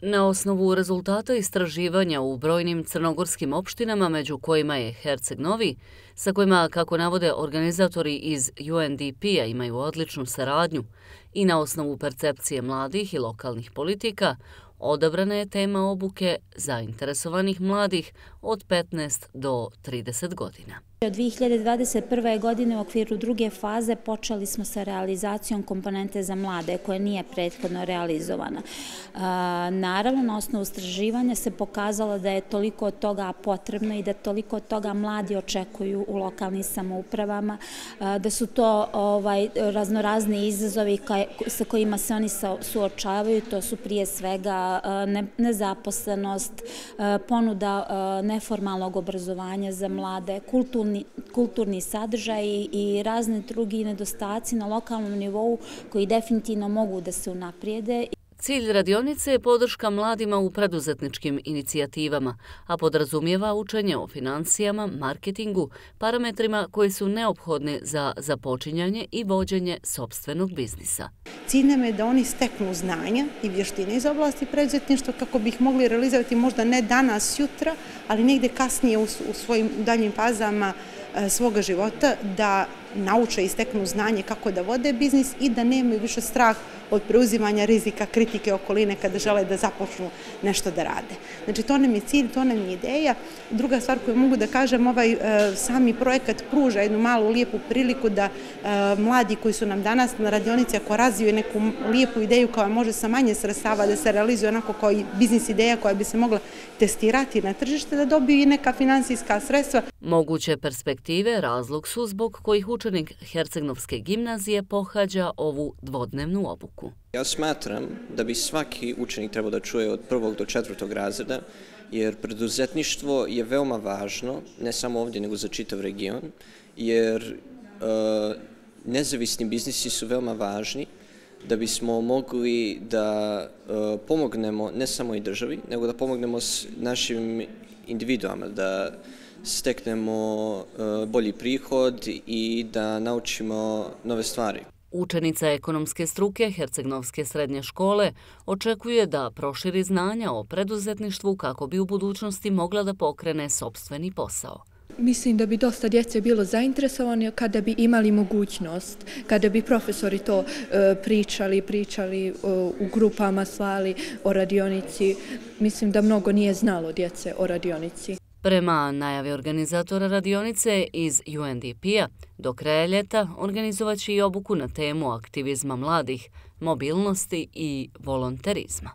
Na osnovu rezultata istraživanja u brojnim crnogorskim opštinama, među kojima je Herceg Novi, sa kojima, kako navode organizatori iz UNDP-a, imaju odličnu saradnju i na osnovu percepcije mladih i lokalnih politika, odabrana je tema obuke zainteresovanih mladih od 15 do 30 godina. Od 2021. godine u okviru druge faze počeli smo sa realizacijom komponente za mlade koja nije prethodno realizovana. Naravno, na osnovu straživanja se pokazalo da je toliko toga potrebno i da toliko toga mladi očekuju u lokalnim samoupravama, da su to ovaj, raznorazni izazovi sa kojima se oni suočavaju, to su prije svega nezaposlenost, ponuda neformalnog obrazovanja za mlade, kulturni kulturni sadržaj i razne drugi nedostaci na lokalnom nivou koji definitivno mogu da se unaprijede. Cilj radionice je podrška mladima u preduzetničkim inicijativama, a podrazumijeva učenje o financijama, marketingu, parametrima koji su neophodni za započinjanje i vođenje sobstvenog biznisa. Cilj nam je da oni steknu znanja i vještine iz oblasti preduzetništva kako bi ih mogli realizovati možda ne danas, jutra, ali negde kasnije u svojim daljim fazama e, svoga života da nauče i steknu znanje kako da vode biznis i da nemaju više strah od preuzimanja rizika, kritike okoline kada žele da započnu nešto da rade. Znači, to nam je cilj, to nam je ideja. Druga stvar koju mogu da kažem, ovaj e, sami projekat pruža jednu malu lijepu priliku da e, mladi koji su nam danas na radionici, ako razviju neku lijepu ideju koja može sa manje sredstava da se realizuje onako kao i biznis ideja koja bi se mogla testirati na tržište, da dobiju i neka finansijska sredstva. Moguće perspektive razlog su zbog kojih učenik Hercegnovske gimnazije pohađa ovu dvodnevnu obuku. Ja smatram da bi svaki učenik trebao da čuje od prvog do četvrtog razreda, jer preduzetništvo je veoma važno, ne samo ovdje, nego za čitav region, jer e, nezavisni biznisi su veoma važni da bismo mogli da e, pomognemo ne samo i državi, nego da pomognemo s našim individuama, da steknemo e, bolji prihod i da naučimo nove stvari. Učenica ekonomske struke Hercegnovske srednje škole očekuje da proširi znanja o preduzetništvu kako bi u budućnosti mogla da pokrene sobstveni posao. Mislim da bi dosta djece bilo zainteresovani kada bi imali mogućnost, kada bi profesori to e, pričali, pričali u grupama, slali o radionici. Mislim da mnogo nije znalo djece o radionici. Prema najavi organizatora radionice iz UNDP-a, do kraja ljeta organizovaće i obuku na temu aktivizma mladih, mobilnosti i volonterizma.